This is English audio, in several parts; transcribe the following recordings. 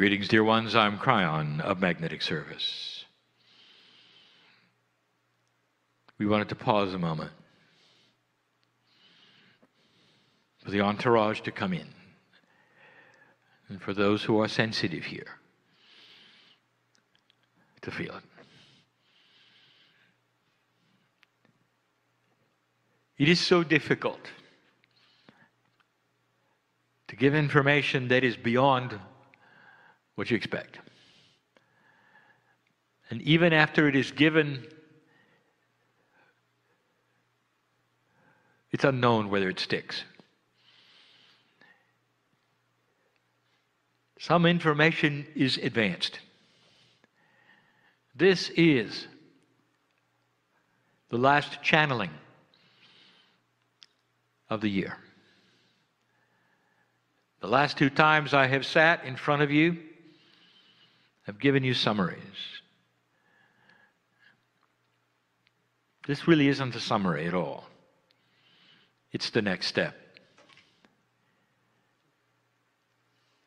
Greetings, dear ones. I'm Kryon of Magnetic Service. We wanted to pause a moment for the entourage to come in and for those who are sensitive here to feel it. It is so difficult to give information that is beyond what you expect. And even after it is given, it's unknown whether it sticks. Some information is advanced. This is the last channeling of the year. The last two times I have sat in front of you, have given you summaries. This really isn't a summary at all. It's the next step.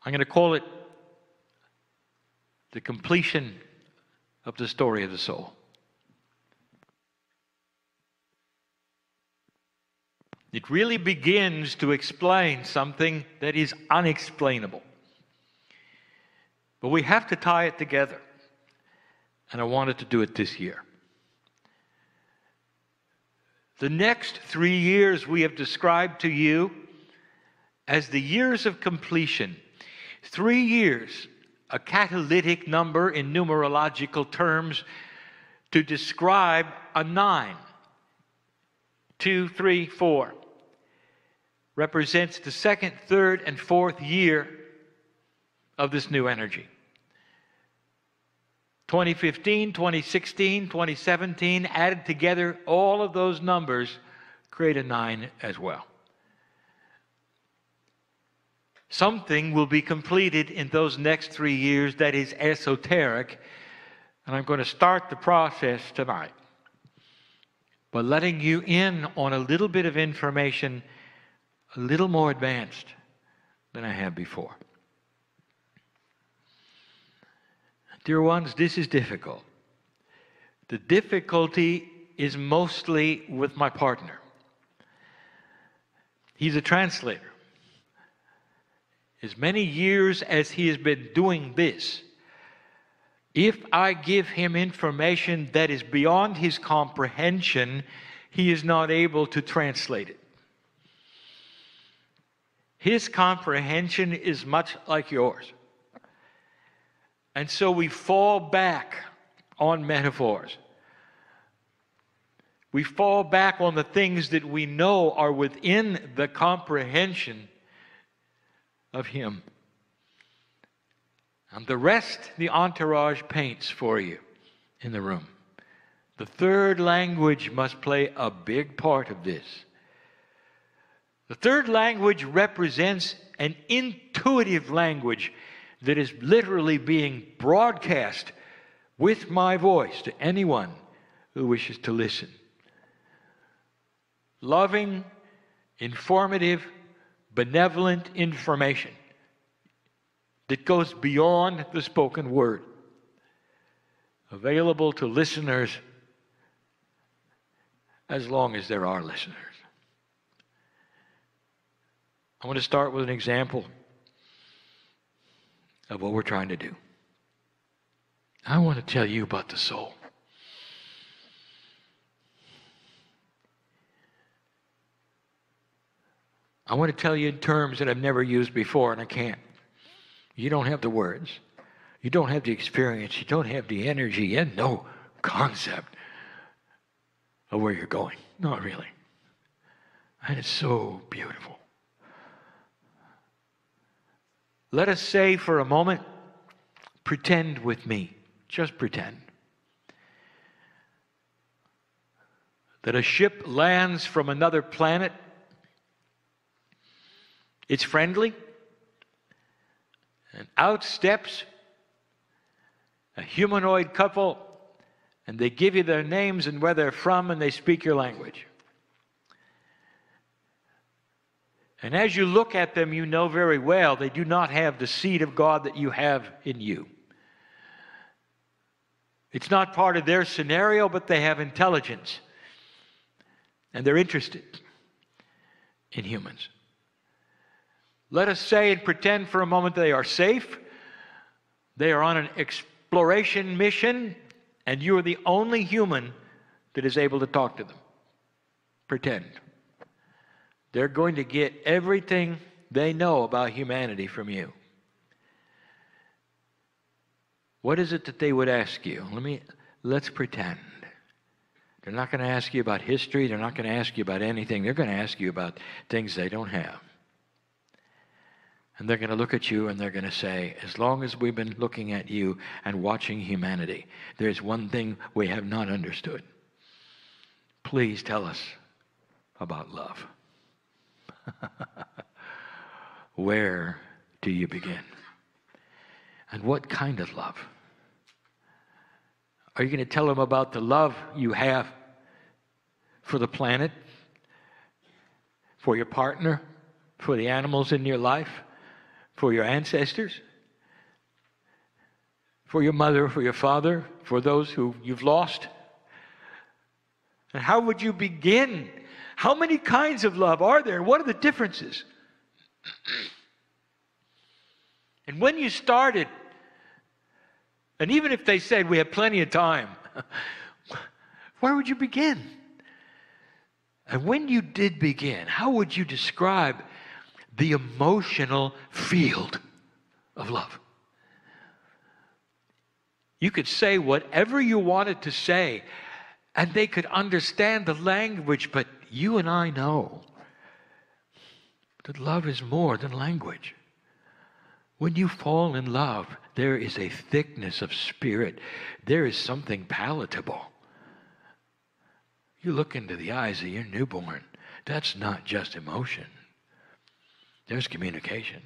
I'm going to call it the completion of the story of the soul. It really begins to explain something that is unexplainable. But we have to tie it together. And I wanted to do it this year. The next three years we have described to you as the years of completion. Three years, a catalytic number in numerological terms to describe a nine. Two, three, four represents the second, third, and fourth year of this new energy. 2015, 2016, 2017, added together, all of those numbers create a nine as well. Something will be completed in those next three years that is esoteric, and I'm going to start the process tonight But letting you in on a little bit of information a little more advanced than I have before. Dear ones, this is difficult. The difficulty is mostly with my partner. He's a translator. As many years as he has been doing this, if I give him information that is beyond his comprehension, he is not able to translate it. His comprehension is much like yours. And so we fall back on metaphors. We fall back on the things that we know are within the comprehension of Him. And the rest, the entourage paints for you in the room. The third language must play a big part of this. The third language represents an intuitive language that is literally being broadcast with my voice to anyone who wishes to listen. Loving, informative, benevolent information that goes beyond the spoken word, available to listeners as long as there are listeners. I want to start with an example of what we're trying to do. I want to tell you about the soul. I want to tell you in terms that I've never used before, and I can't. You don't have the words, you don't have the experience, you don't have the energy, and no concept of where you're going. Not really. And it's so beautiful. Let us say for a moment, pretend with me, just pretend, that a ship lands from another planet. It's friendly, and out steps a humanoid couple, and they give you their names and where they're from, and they speak your language. And as you look at them, you know very well they do not have the seed of God that you have in you. It's not part of their scenario, but they have intelligence. And they're interested in humans. Let us say and pretend for a moment they are safe. They are on an exploration mission, and you are the only human that is able to talk to them. Pretend. They're going to get everything they know about humanity from you. What is it that they would ask you? Let me let's pretend. They're not going to ask you about history, they're not going to ask you about anything. They're going to ask you about things they don't have. And they're going to look at you and they're going to say, as long as we've been looking at you and watching humanity, there's one thing we have not understood. Please tell us about love. Where do you begin? And what kind of love? Are you going to tell them about the love you have for the planet, for your partner, for the animals in your life, for your ancestors, for your mother, for your father, for those who you've lost? And how would you begin how many kinds of love are there? What are the differences? and when you started, and even if they said we have plenty of time, where would you begin? And when you did begin, how would you describe the emotional field of love? You could say whatever you wanted to say, and they could understand the language, but you and I know that love is more than language. When you fall in love, there is a thickness of spirit, there is something palatable. You look into the eyes of your newborn, that's not just emotion, there's communication.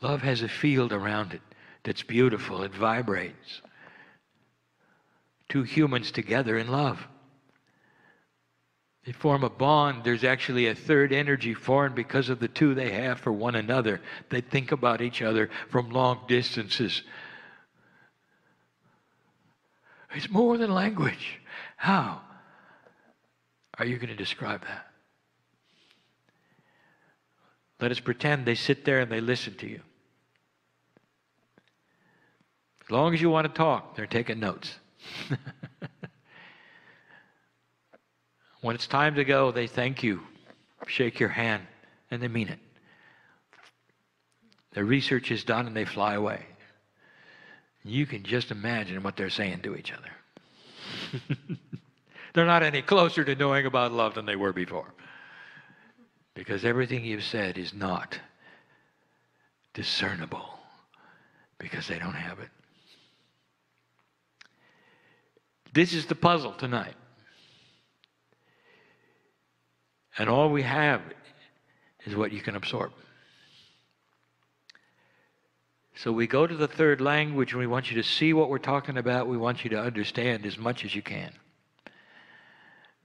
Love has a field around it that's beautiful, it vibrates. Two humans together in love. They form a bond. There's actually a third energy formed because of the two they have for one another. They think about each other from long distances. It's more than language. How are you going to describe that? Let us pretend they sit there and they listen to you. As long as you want to talk, they're taking notes. When it's time to go, they thank you, shake your hand, and they mean it. Their research is done and they fly away. You can just imagine what they're saying to each other. they're not any closer to knowing about love than they were before. Because everything you've said is not discernible because they don't have it. This is the puzzle tonight. And all we have is what you can absorb. So we go to the third language and we want you to see what we're talking about. We want you to understand as much as you can.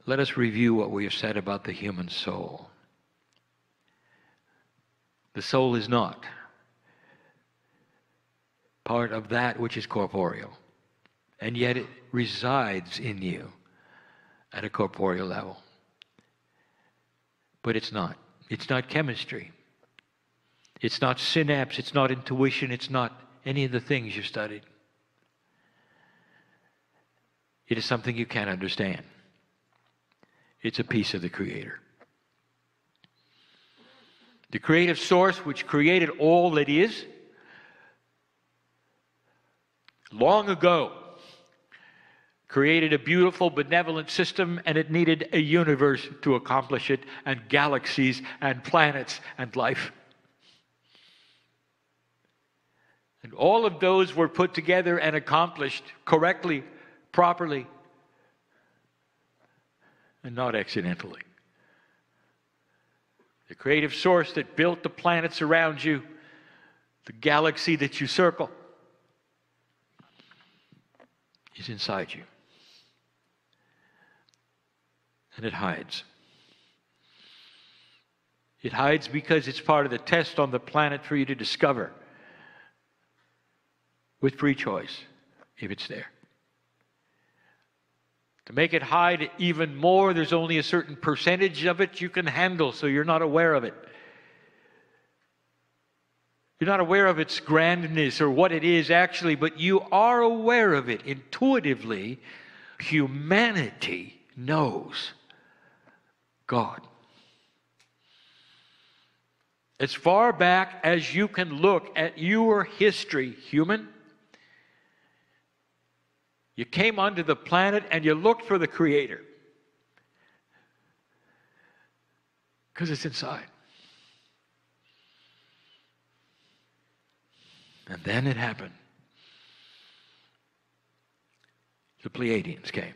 Let us review what we have said about the human soul. The soul is not part of that which is corporeal, and yet it resides in you at a corporeal level but it's not. It's not chemistry. It's not synapse. It's not intuition. It's not any of the things you've studied. It is something you can't understand. It's a piece of the Creator. The creative source which created all that is, long ago, created a beautiful, benevolent system, and it needed a universe to accomplish it, and galaxies, and planets, and life. And all of those were put together and accomplished correctly, properly, and not accidentally. The creative source that built the planets around you, the galaxy that you circle, is inside you. And it hides. It hides because it's part of the test on the planet for you to discover with free choice if it's there. To make it hide even more, there's only a certain percentage of it you can handle, so you're not aware of it. You're not aware of its grandness or what it is actually, but you are aware of it intuitively. Humanity knows God. As far back as you can look at your history, human, you came onto the planet and you looked for the Creator. Because it's inside. And then it happened. The Pleiadians came.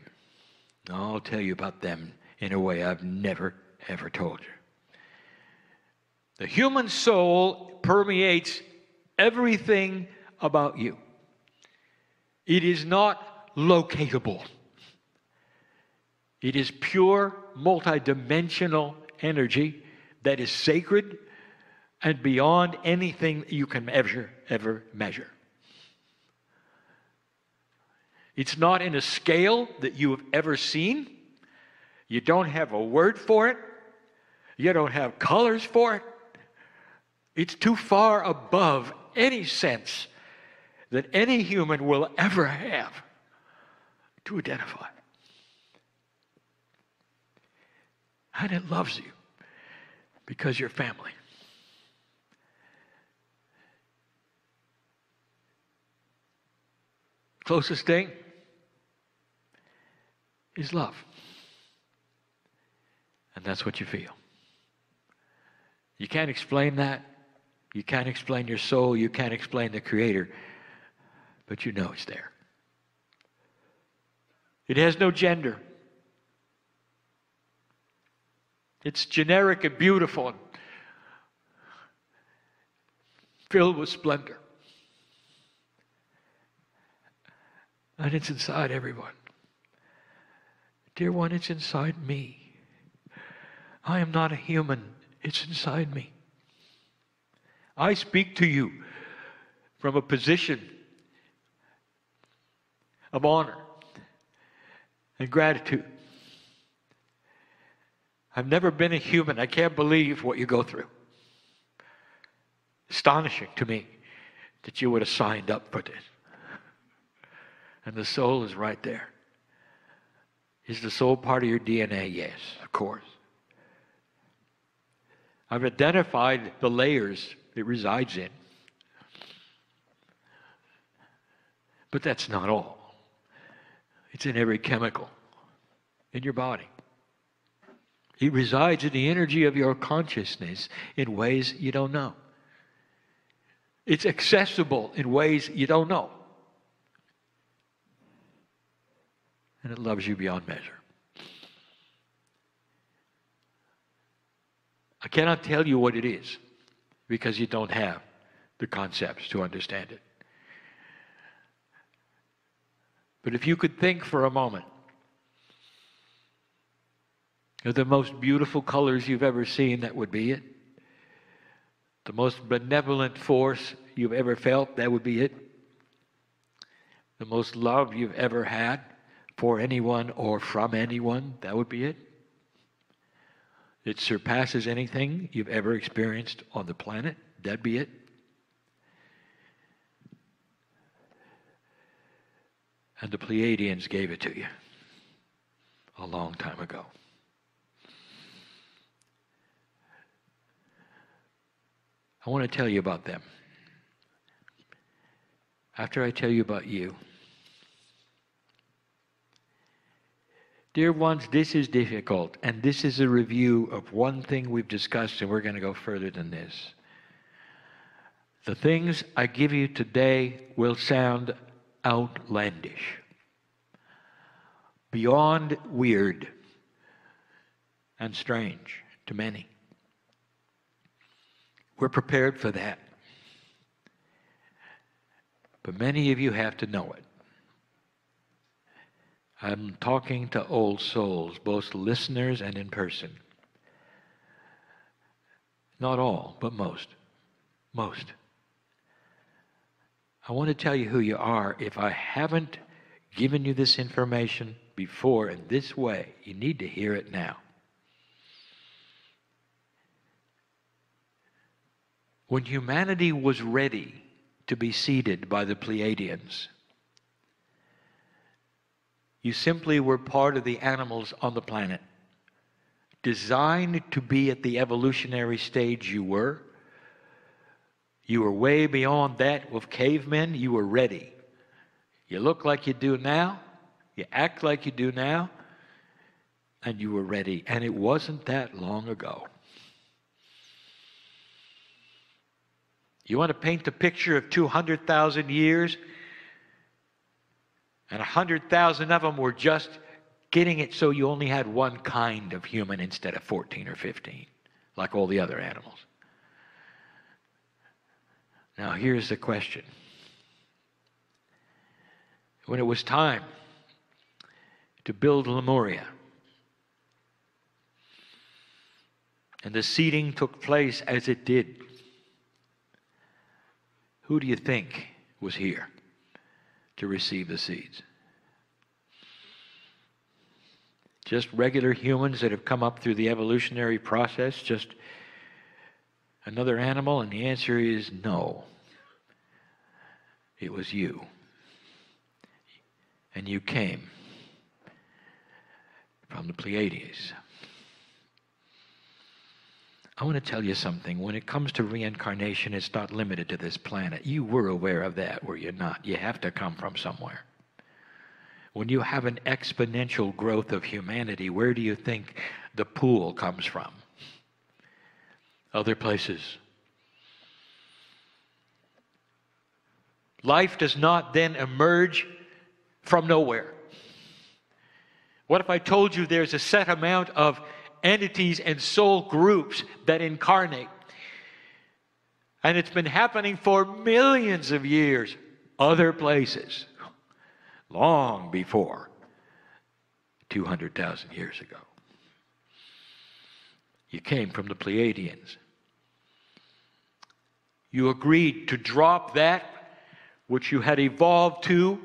I'll tell you about them in a way I've never, ever told you. The human soul permeates everything about you. It is not locatable. It is pure, multidimensional energy that is sacred and beyond anything you can ever, ever measure. It's not in a scale that you have ever seen. You don't have a word for it. You don't have colors for it. It's too far above any sense that any human will ever have to identify. And it loves you because you're family. Closest thing is love. And that's what you feel. You can't explain that. You can't explain your soul. You can't explain the Creator. But you know it's there. It has no gender. It's generic and beautiful and filled with splendor. And it's inside everyone. Dear one, it's inside me. I am not a human, it's inside me. I speak to you from a position of honor and gratitude. I've never been a human. I can't believe what you go through. Astonishing to me that you would have signed up for this. And the soul is right there. Is the soul part of your DNA? Yes, of course. I've identified the layers it resides in. But that's not all. It's in every chemical in your body. It resides in the energy of your consciousness in ways you don't know. It's accessible in ways you don't know. And it loves you beyond measure. I cannot tell you what it is because you don't have the concepts to understand it. But if you could think for a moment of the most beautiful colors you've ever seen, that would be it. The most benevolent force you've ever felt, that would be it. The most love you've ever had for anyone or from anyone, that would be it. It surpasses anything you've ever experienced on the planet. That'd be it. And the Pleiadians gave it to you a long time ago. I want to tell you about them. After I tell you about you, Dear ones, this is difficult, and this is a review of one thing we've discussed, and we're going to go further than this. The things I give you today will sound outlandish, beyond weird, and strange to many. We're prepared for that. But many of you have to know it. I'm talking to old souls, both listeners and in person. Not all, but most. Most. I want to tell you who you are. If I haven't given you this information before in this way, you need to hear it now. When humanity was ready to be seeded by the Pleiadians, you simply were part of the animals on the planet, designed to be at the evolutionary stage you were. You were way beyond that with cavemen. You were ready. You look like you do now, you act like you do now, and you were ready. And it wasn't that long ago. You want to paint a picture of 200,000 years? And 100,000 of them were just getting it so you only had one kind of human instead of 14 or 15, like all the other animals. Now, here's the question. When it was time to build Lemuria, and the seeding took place as it did, who do you think was here? To receive the seeds. Just regular humans that have come up through the evolutionary process, just another animal? And the answer is no. It was you. And you came from the Pleiades. I want to tell you something. When it comes to reincarnation, it's not limited to this planet. You were aware of that, were you not? You have to come from somewhere. When you have an exponential growth of humanity, where do you think the pool comes from? Other places. Life does not then emerge from nowhere. What if I told you there's a set amount of entities and soul groups that incarnate. And it's been happening for millions of years, other places, long before 200,000 years ago. You came from the Pleiadians. You agreed to drop that which you had evolved to,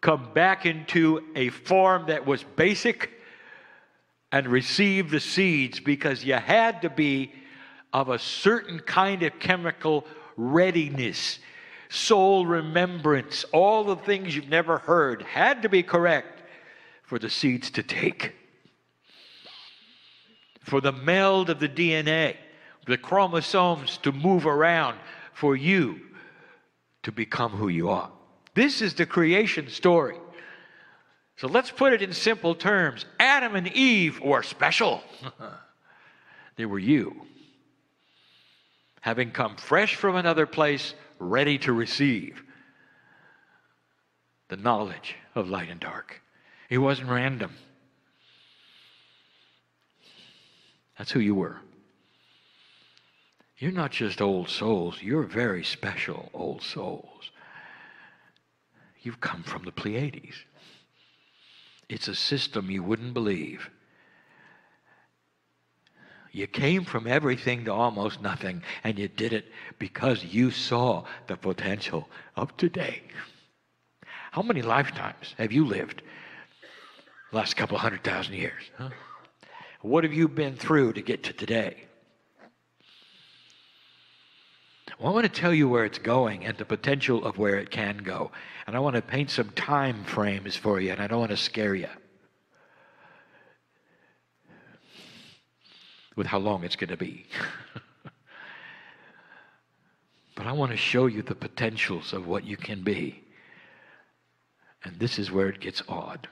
come back into a form that was basic and receive the seeds because you had to be of a certain kind of chemical readiness, soul remembrance, all the things you've never heard had to be correct for the seeds to take. For the meld of the DNA, the chromosomes to move around, for you to become who you are. This is the creation story. So let's put it in simple terms Adam and Eve were special. they were you. Having come fresh from another place, ready to receive the knowledge of light and dark. It wasn't random. That's who you were. You're not just old souls, you're very special old souls. You've come from the Pleiades. It's a system you wouldn't believe. You came from everything to almost nothing, and you did it because you saw the potential of today. How many lifetimes have you lived? Last couple hundred thousand years. Huh? What have you been through to get to today? Well, I want to tell you where it's going and the potential of where it can go. And I want to paint some time frames for you, and I don't want to scare you with how long it's going to be. but I want to show you the potentials of what you can be. And this is where it gets odd.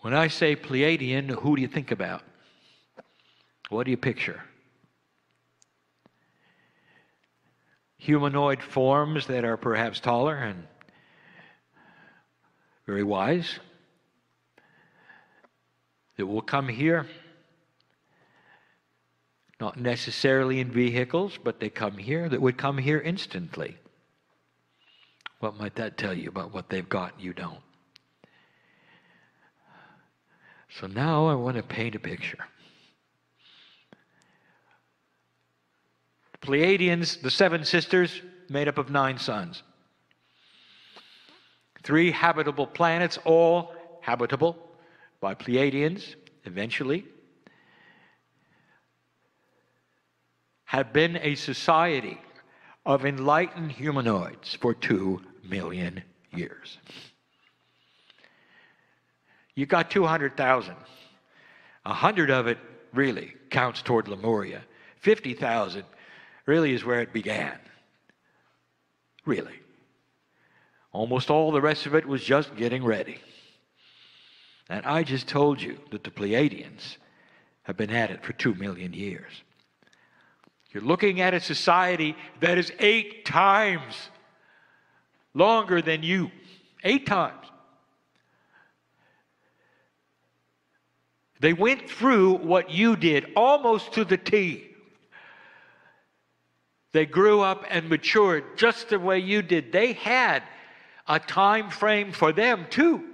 When I say Pleiadian, who do you think about? What do you picture? Humanoid forms that are perhaps taller and very wise that will come here, not necessarily in vehicles, but they come here, that would come here instantly. What might that tell you about what they've got you don't? So now I want to paint a picture. Pleiadians, the seven sisters, made up of nine suns. Three habitable planets, all habitable by Pleiadians eventually, have been a society of enlightened humanoids for two million years. You got 200,000. A hundred of it really counts toward Lemuria. 50,000 really is where it began. Really. Almost all the rest of it was just getting ready. And I just told you that the Pleiadians have been at it for two million years. You're looking at a society that is eight times longer than you. Eight times. They went through what you did almost to the T. They grew up and matured just the way you did. They had a time frame for them too.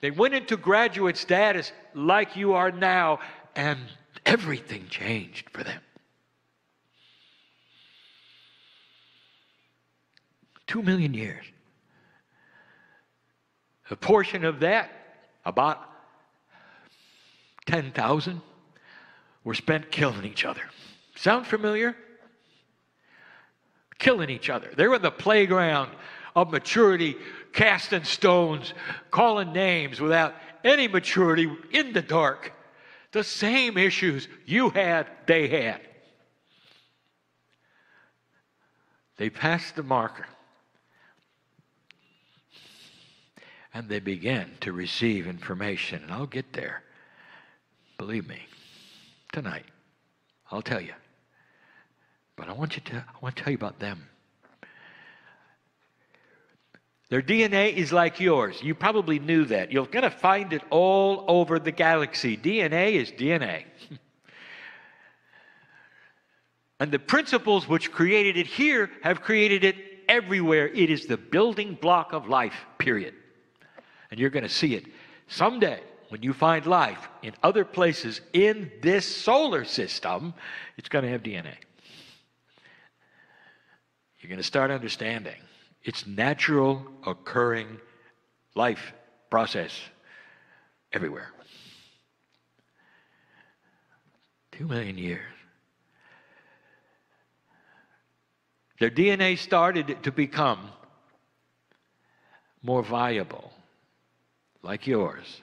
They went into graduate status like you are now, and everything changed for them. Two million years. A portion of that, about 10,000, were spent killing each other. Sound familiar? Killing each other. They were in the playground of maturity, casting stones, calling names without any maturity in the dark. The same issues you had, they had. They passed the marker. And they began to receive information. And I'll get there. Believe me, tonight. I'll tell you. But I want you to I want to tell you about them. Their DNA is like yours. You probably knew that. You're going to find it all over the galaxy. DNA is DNA. and the principles which created it here have created it everywhere. It is the building block of life, period. And you're going to see it someday when you find life in other places in this solar system. It's going to have DNA you're going to start understanding it's natural occurring life process everywhere. Two million years. Their DNA started to become more viable, like yours.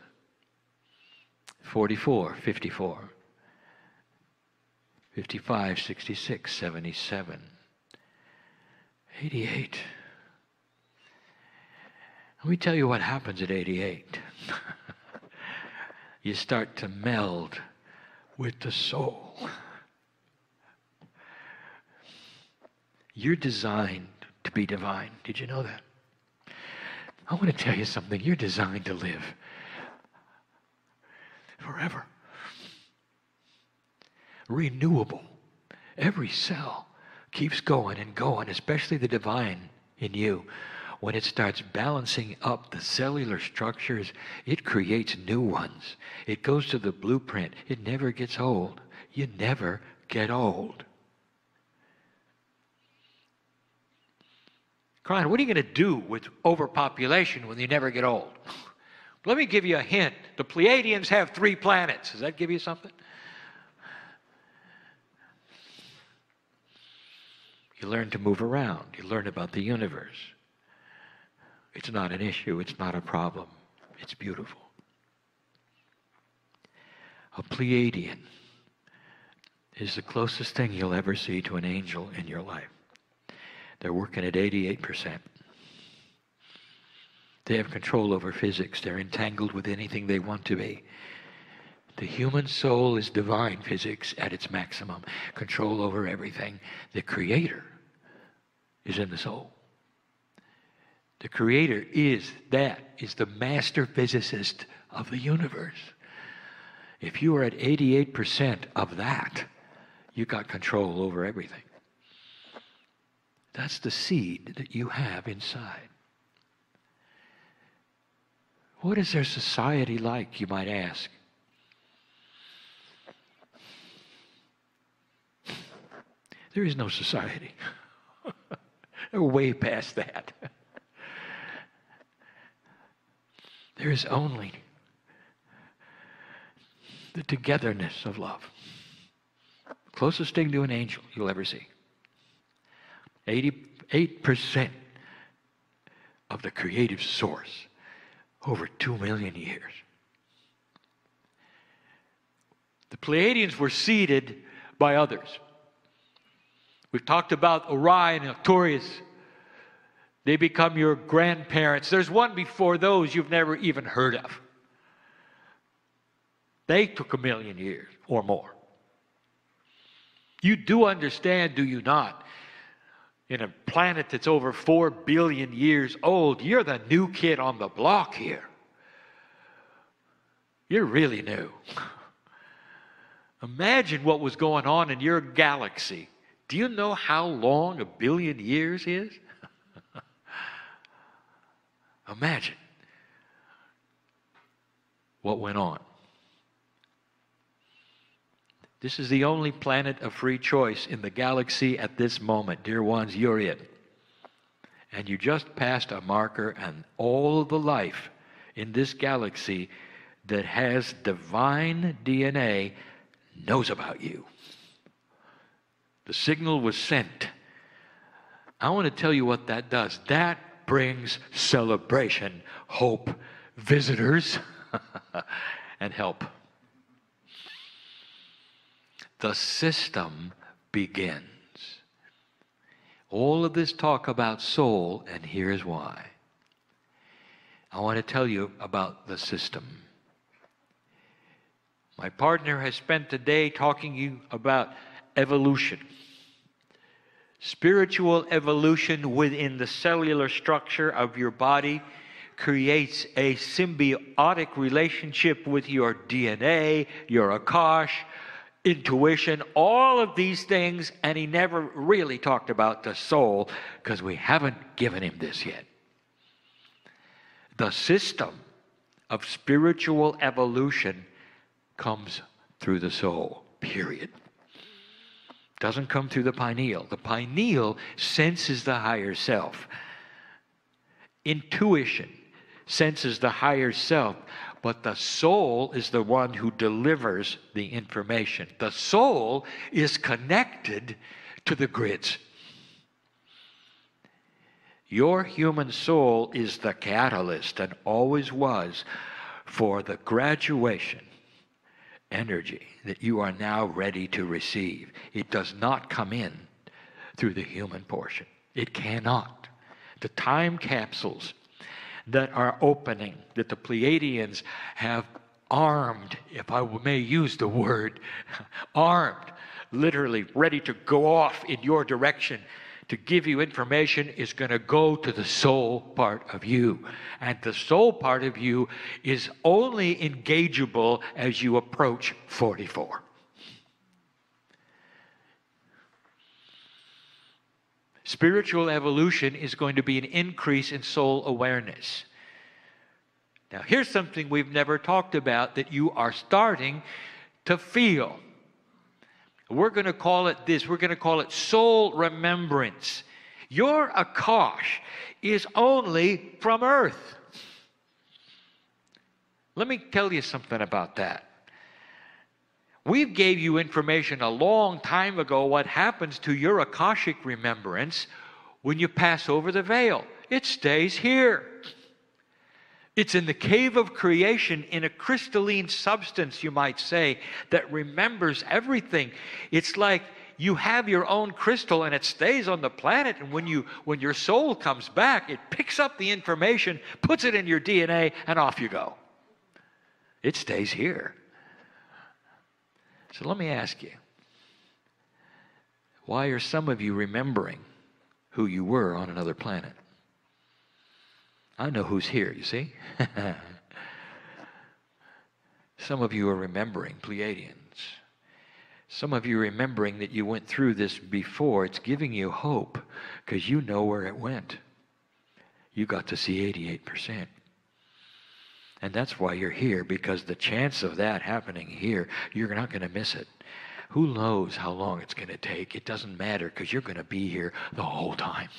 44, 54, 55, 66, 77. 88. Let me tell you what happens at 88. you start to meld with the soul. You're designed to be divine. Did you know that? I want to tell you something. You're designed to live forever. Renewable. Every cell keeps going and going, especially the divine in you, when it starts balancing up the cellular structures, it creates new ones. It goes to the blueprint. It never gets old. You never get old. Kryon, what are you going to do with overpopulation when you never get old? Let me give you a hint. The Pleiadians have three planets. Does that give you something? You learn to move around. You learn about the universe. It's not an issue. It's not a problem. It's beautiful. A Pleiadian is the closest thing you'll ever see to an angel in your life. They're working at 88%. They have control over physics. They're entangled with anything they want to be. The human soul is divine physics at its maximum, control over everything. The creator is in the soul. The creator is that, is the master physicist of the universe. If you are at 88% of that, you got control over everything. That's the seed that you have inside. What is their society like, you might ask? There is no society. Way past that. There is only the togetherness of love. Closest thing to an angel you'll ever see. 88% of the creative source over two million years. The Pleiadians were seeded by others. We've talked about Orion and Arcturus. They become your grandparents. There's one before those you've never even heard of. They took a million years or more. You do understand, do you not? In a planet that's over 4 billion years old, you're the new kid on the block here. You're really new. Imagine what was going on in your galaxy. Do you know how long a billion years is? Imagine what went on. This is the only planet of free choice in the galaxy at this moment. Dear ones, you're it. And you just passed a marker, and all the life in this galaxy that has divine DNA knows about you. The signal was sent. I want to tell you what that does. That brings celebration, hope, visitors, and help the system begins. All of this talk about soul, and here's why. I want to tell you about the system. My partner has spent the day talking you about evolution. Spiritual evolution within the cellular structure of your body creates a symbiotic relationship with your DNA, your Akash, intuition, all of these things, and he never really talked about the soul because we haven't given him this yet. The system of spiritual evolution comes through the soul, period. Doesn't come through the pineal. The pineal senses the higher self. Intuition senses the higher self but the soul is the one who delivers the information. The soul is connected to the grids. Your human soul is the catalyst and always was for the graduation energy that you are now ready to receive. It does not come in through the human portion. It cannot. The time capsules that are opening, that the Pleiadians have armed, if I may use the word, armed, literally ready to go off in your direction to give you information is going to go to the soul part of you. And the soul part of you is only engageable as you approach 44. Spiritual evolution is going to be an increase in soul awareness. Now, here's something we've never talked about that you are starting to feel. We're going to call it this we're going to call it soul remembrance. Your Akash is only from earth. Let me tell you something about that. We gave you information a long time ago what happens to your Akashic remembrance when you pass over the veil. It stays here. It's in the cave of creation in a crystalline substance, you might say, that remembers everything. It's like you have your own crystal and it stays on the planet and when you when your soul comes back it picks up the information puts it in your dna and off you go it stays here so let me ask you why are some of you remembering who you were on another planet? I know who's here, you see? some of you are remembering Pleiadians. Some of you remembering that you went through this before. It's giving you hope because you know where it went. You got to see 88%. And that's why you're here, because the chance of that happening here, you're not going to miss it. Who knows how long it's going to take? It doesn't matter because you're going to be here the whole time.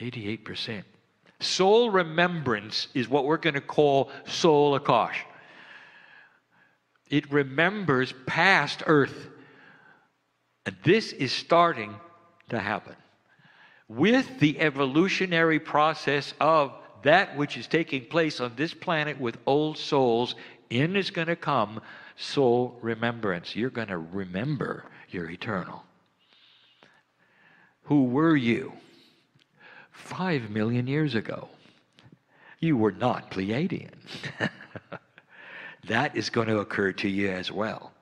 Eighty-eight percent. Soul remembrance is what we're going to call soul akash. It remembers past Earth. And this is starting to happen. With the evolutionary process of that which is taking place on this planet with old souls, in is going to come soul remembrance. You're going to remember your eternal. Who were you five million years ago? You were not Pleiadian. that is going to occur to you as well.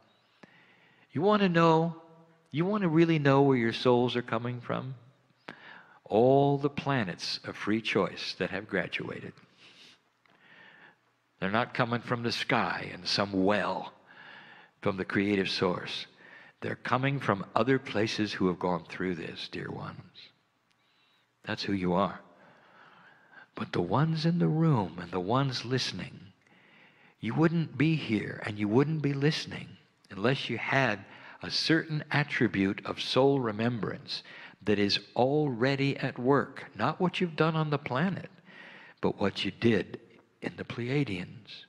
You want to know you want to really know where your souls are coming from? All the planets of free choice that have graduated. They're not coming from the sky in some well from the creative source. They're coming from other places who have gone through this, dear ones. That's who you are. But the ones in the room and the ones listening, you wouldn't be here and you wouldn't be listening unless you had a certain attribute of soul remembrance that is already at work, not what you've done on the planet, but what you did in the Pleiadians.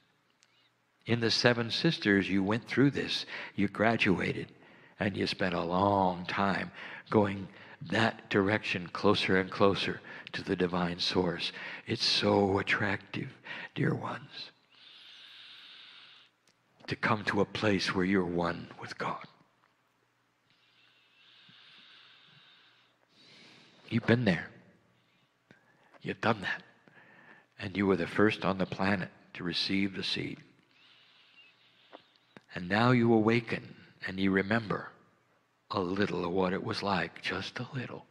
In the Seven Sisters, you went through this, you graduated, and you spent a long time going that direction closer and closer to the divine source. It's so attractive, dear ones, to come to a place where you're one with God. You've been there. You've done that. And you were the first on the planet to receive the seed. And now you awaken and you remember a little of what it was like, just a little.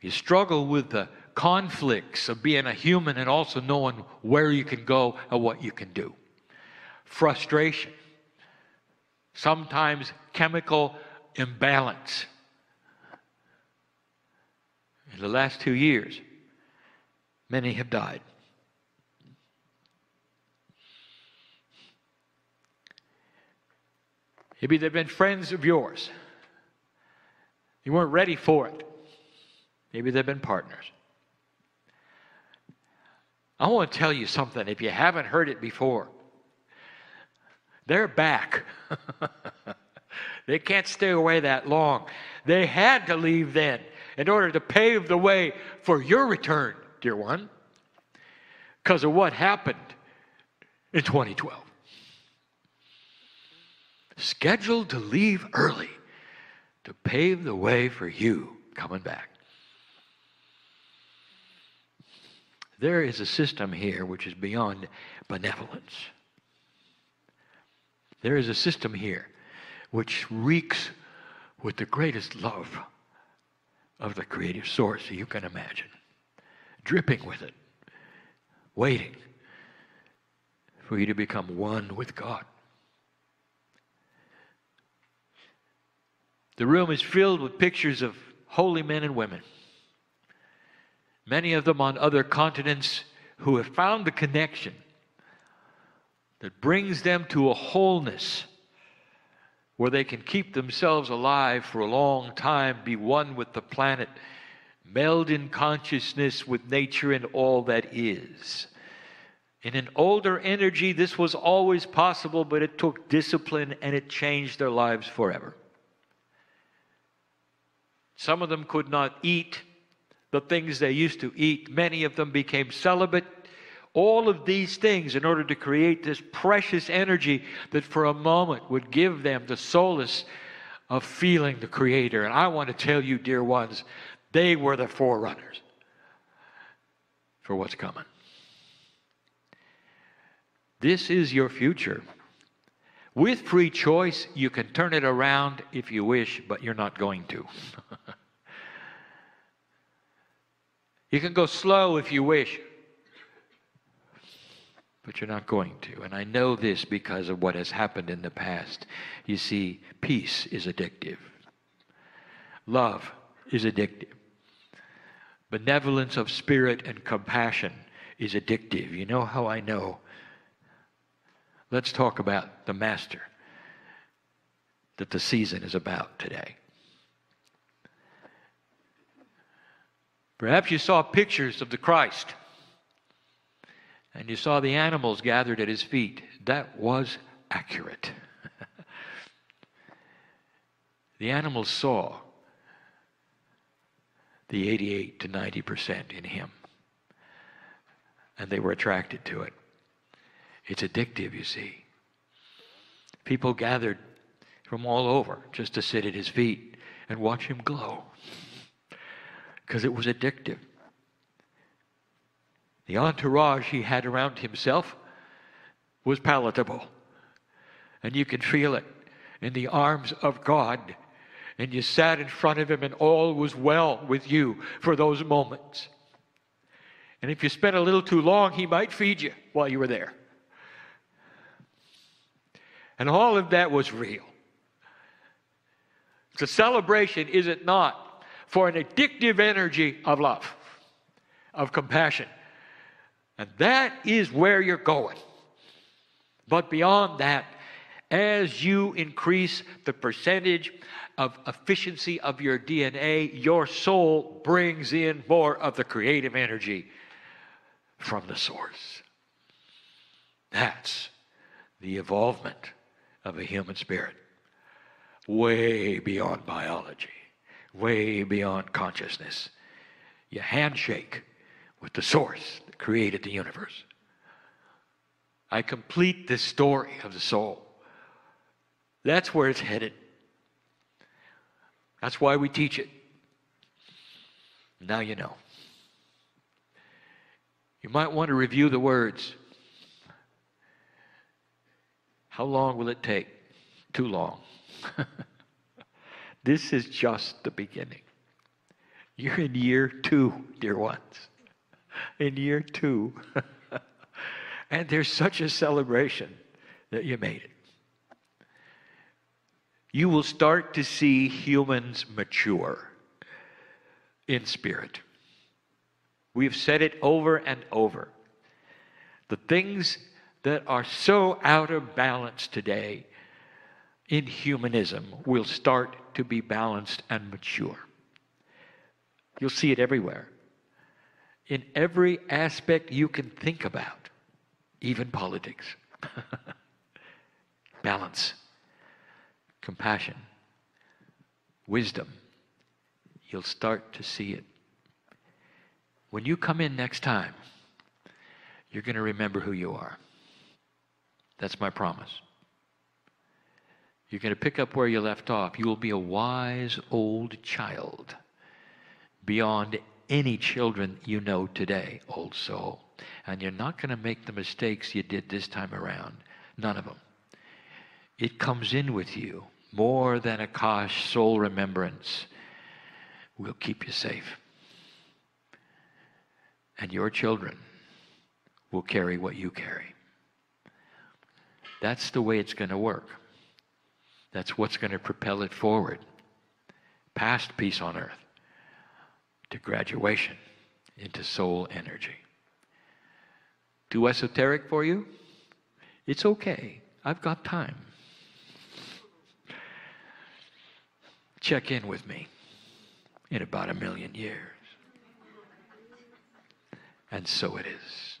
You struggle with the conflicts of being a human and also knowing where you can go and what you can do. Frustration. Sometimes chemical imbalance in the last two years, many have died. Maybe they've been friends of yours. You weren't ready for it. Maybe they've been partners. I want to tell you something if you haven't heard it before. They're back. they can't stay away that long. They had to leave then in order to pave the way for your return, dear one, because of what happened in 2012. Scheduled to leave early to pave the way for you coming back. There is a system here which is beyond benevolence. There is a system here which reeks with the greatest love of the creative source you can imagine, dripping with it, waiting for you to become one with God. The room is filled with pictures of holy men and women, many of them on other continents who have found the connection that brings them to a wholeness where they can keep themselves alive for a long time, be one with the planet, meld in consciousness with nature and all that is. In an older energy, this was always possible, but it took discipline and it changed their lives forever. Some of them could not eat the things they used to eat. Many of them became celibate all of these things in order to create this precious energy that for a moment would give them the solace of feeling the Creator. And I want to tell you, dear ones, they were the forerunners for what's coming. This is your future. With free choice, you can turn it around if you wish, but you're not going to. you can go slow if you wish, but you're not going to. And I know this because of what has happened in the past. You see, peace is addictive, love is addictive. Benevolence of spirit and compassion is addictive. You know how I know? Let's talk about the master that the season is about today. Perhaps you saw pictures of the Christ and you saw the animals gathered at his feet. That was accurate. the animals saw the 88 to 90% in him, and they were attracted to it. It's addictive, you see. People gathered from all over just to sit at his feet and watch him glow because it was addictive. The entourage he had around himself was palatable. And you could feel it in the arms of God. And you sat in front of him, and all was well with you for those moments. And if you spent a little too long, he might feed you while you were there. And all of that was real. It's a celebration, is it not, for an addictive energy of love, of compassion. And that is where you're going. But beyond that, as you increase the percentage of efficiency of your DNA, your soul brings in more of the creative energy from the source. That's the evolvement of a human spirit, way beyond biology way beyond consciousness. You handshake with the source that created the universe. I complete this story of the soul. That's where it's headed. That's why we teach it. Now you know. You might want to review the words. How long will it take? Too long. This is just the beginning. You're in year two, dear ones. In year two. and there's such a celebration that you made it. You will start to see humans mature in spirit. We've said it over and over. The things that are so out of balance today in humanism will start to be balanced and mature. You'll see it everywhere. In every aspect you can think about, even politics. Balance, compassion, wisdom. You'll start to see it. When you come in next time, you're going to remember who you are. That's my promise. You're going to pick up where you left off. You will be a wise old child beyond any children you know today, old soul. And you're not going to make the mistakes you did this time around. None of them. It comes in with you more than a Akash soul remembrance will keep you safe. And your children will carry what you carry. That's the way it's going to work. That's what's going to propel it forward past peace on earth to graduation into soul energy. Too esoteric for you? It's okay. I've got time. Check in with me in about a million years. And so it is.